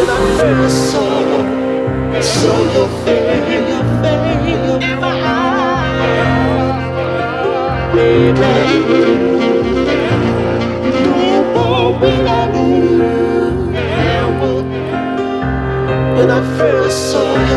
and I feel so, you in my eyes, baby. No more will I lose, I feel so.